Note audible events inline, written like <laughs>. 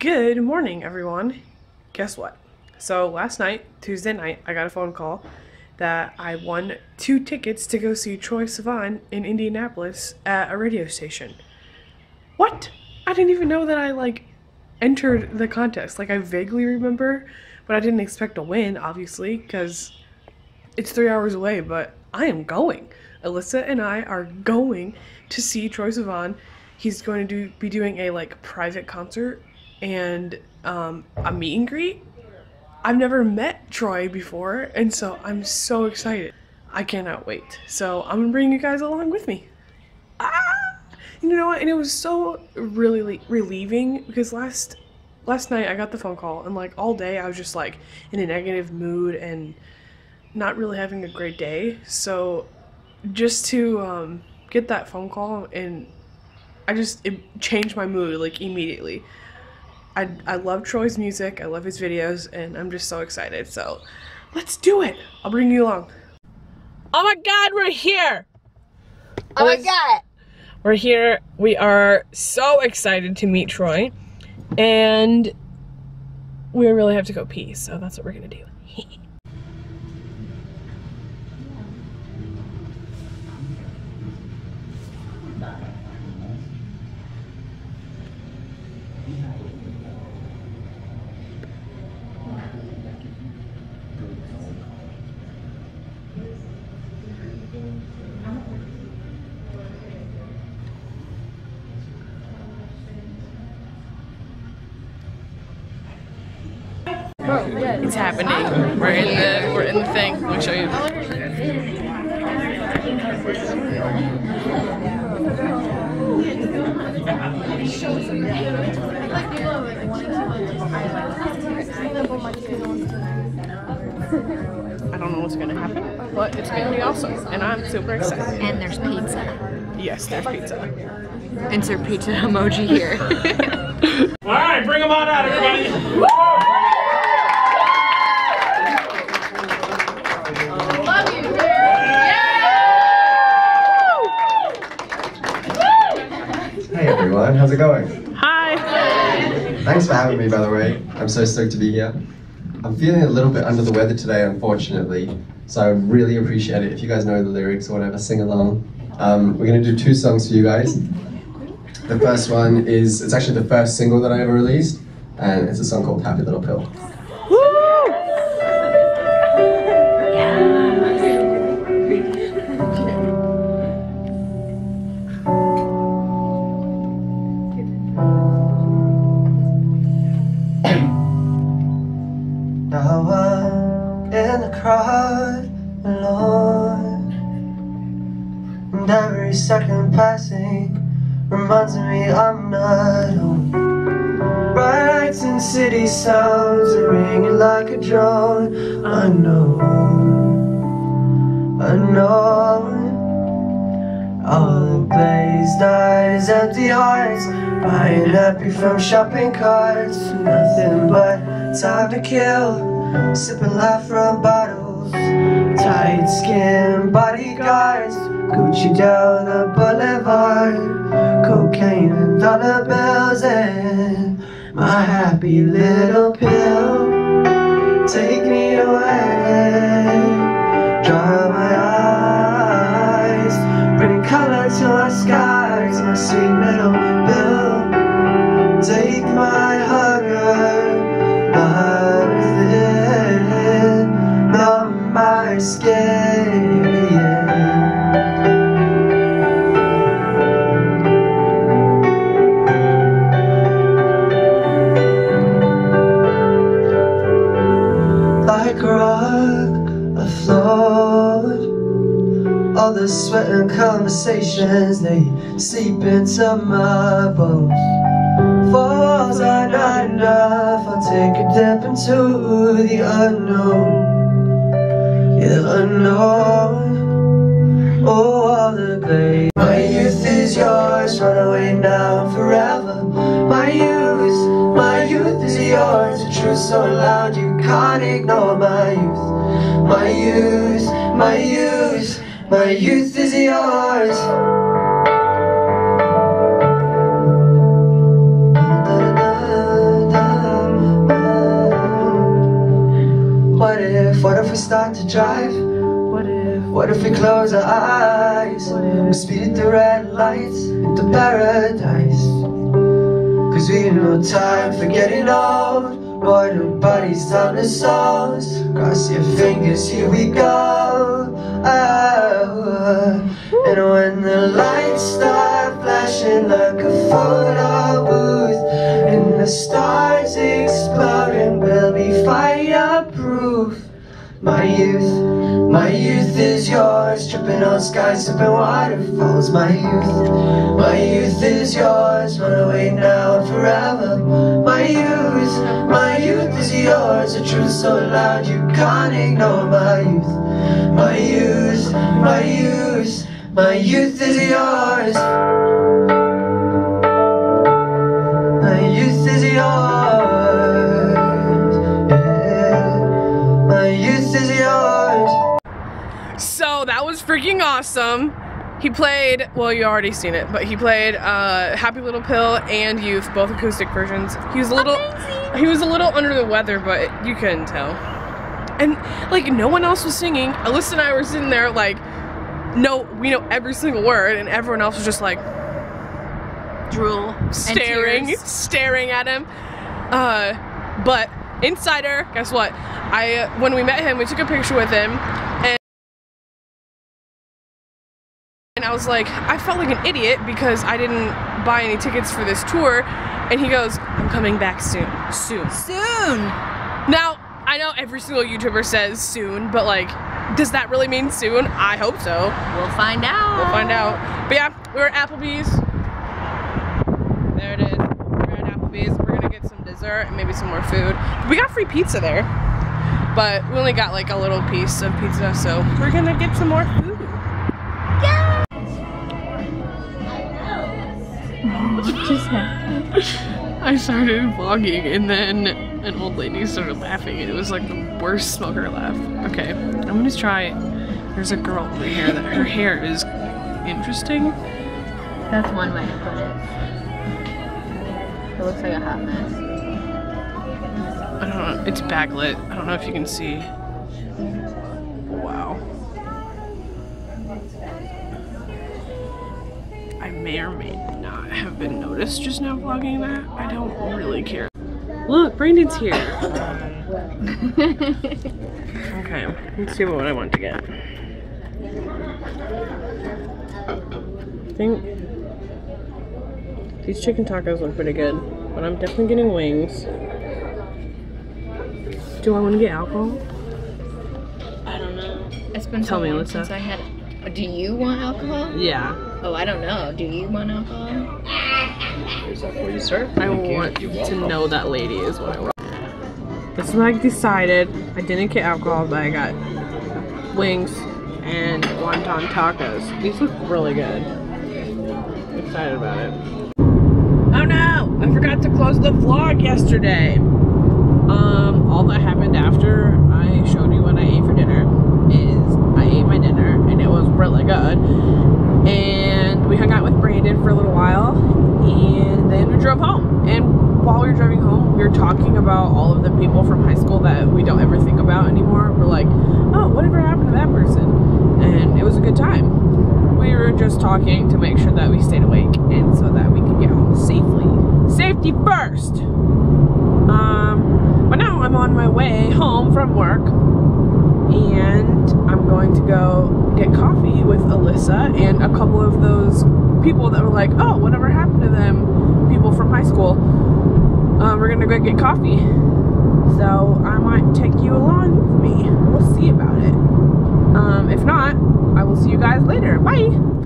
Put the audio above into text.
Good morning, everyone. Guess what? So last night, Tuesday night, I got a phone call that I won two tickets to go see Troye Sivan in Indianapolis at a radio station. What? I didn't even know that I like entered the contest. Like I vaguely remember, but I didn't expect to win, obviously, because it's three hours away. But I am going. Alyssa and I are going to see Troye Sivan. He's going to do be doing a like private concert and um, a meet and greet. I've never met Troye before, and so I'm so excited. I cannot wait. So I'm gonna bring you guys along with me. Ah! You know what? And it was so really relieving because last last night I got the phone call and like all day I was just like in a negative mood and not really having a great day. So just to um, get that phone call and I just it changed my mood like immediately. I, I love Troye's music, I love his videos, and I'm just so excited. So let's do it. I'll bring you along. Oh my god, we're here! Oh my god! We're here. We are so excited to meet Troye. And we really have to go pee, so that's what we're gonna do. <laughs> It's happening. We're in the we're in the thing. Let me show you. I don't know what's gonna happen, but it's gonna be awesome, and I'm super excited. And there's pizza. Yes, there's pizza. Insert pizza emoji here. <laughs> All right, bring them on out, everybody. How's it going? Hi. Thanks for having me, by the way. I'm so stoked to be here. I'm feeling a little bit under the weather today, unfortunately, so I would really appreciate it if you guys know the lyrics or whatever, sing along. Um, we're gonna do two songs for you guys. The first one is, it's actually the first single that I ever released, and it's a song called Happy Little Pill. Second passing reminds me I'm not home Bright lights and city sounds are ringing like a drone. I know, I know all the glazed eyes, empty hearts. Buying happy from shopping carts. Nothing but time to kill. Sipping life from bottles Tight skin bodyguards Gucci down the boulevard Cocaine and dollar bills And my happy little pill. Take me away All the sweat and conversations They seep into my bones. Falls are not enough I'll take a dip into the unknown. Yeah, the unknown. Oh, all the glaze My youth is yours Run away now forever. My youth, my youth is yours. A truth so loud you can't ignore my youth. My youth, my youth my youth is yours What if, what if we start to drive? What if, what if we close our eyes? We speed the red lights into paradise. Cause we have no time for getting old. Boy, nobody's done this songs. Cross your fingers, here we go. Oh, and when the lights start flashing like a photo booth, and the stars exploding, we'll be fireproof. My youth, my youth is yours, tripping on skies, sipping waterfalls. My youth, my youth is yours, run away now and forever. My youth, my youth is yours, a truth so loud you can't ignore. My youth, my youth, my youth, my youth is yours. Freaking awesome. He played, well, you already seen it, but he played uh, Happy Little Pill and Youth, both acoustic versions. He was a little, he was a little under the weather, but you couldn't tell. And like no one else was singing. Alyssa and I were sitting there like, no, we know every single word, and everyone else was just like Drool. staring, staring at him. Uh, but insider, guess what? I when we met him, we took a picture with him, and and I was like, I felt like an idiot because I didn't buy any tickets for this tour. And he goes, I'm coming back soon, soon. Soon. Now I know every single YouTuber says soon, but like, does that really mean soon? I hope so. We'll find out. We'll find out. But yeah, we were at Applebee's. There it is. We're at Applebee's. We're gonna get some dessert and maybe some more food. We got free pizza there, but we only got like a little piece of pizza, so we're gonna get some more food. <laughs> I started vlogging and then an old lady started laughing and it was like the worst smoker laugh. Okay, I'm gonna try. There's a girl over here that her hair is interesting. That's one way to put it. It looks like a hot mess. I don't know. It's backlit. I don't know if you can see. Wow. I may or may not have been noticed just now vlogging that. I don't really care. Look, Brandon's here. okay, let's see what I want to get. I think these chicken tacos look pretty good, but I'm definitely getting wings. Do I want to get alcohol? I don't know. It's been Tell so me, long Alyssa. since I had. Do you want alcohol? Yeah. Oh, I don't know. Do you want alcohol? Is that where you start? I want to know that lady is what I want. This is what I decided. I didn't get alcohol, but I got wings and wonton tacos. These look really good. I'm excited about it. Oh no! I forgot to close the vlog yesterday. Um, all that happened after I showed you what I ate for dinner is I ate my dinner and it was really good. And we hung out with Brandon for a little while and then we drove home. And while we were driving home, we were talking about all of the people from high school that we don't ever think about anymore. We're like, oh, whatever happened to that person? And it was a good time. We were just talking to make sure that we stayed awake and so that we could get home safely. Safety first! Um, but now I'm on my way home from work and I'm going to go get coffee with Alyssa and a couple of those people that were like, oh, whatever happened to them, people from high school um, we're gonna go get coffee. So I might take you along with me. We'll see about it. Um, if not, I will see you guys later. Bye.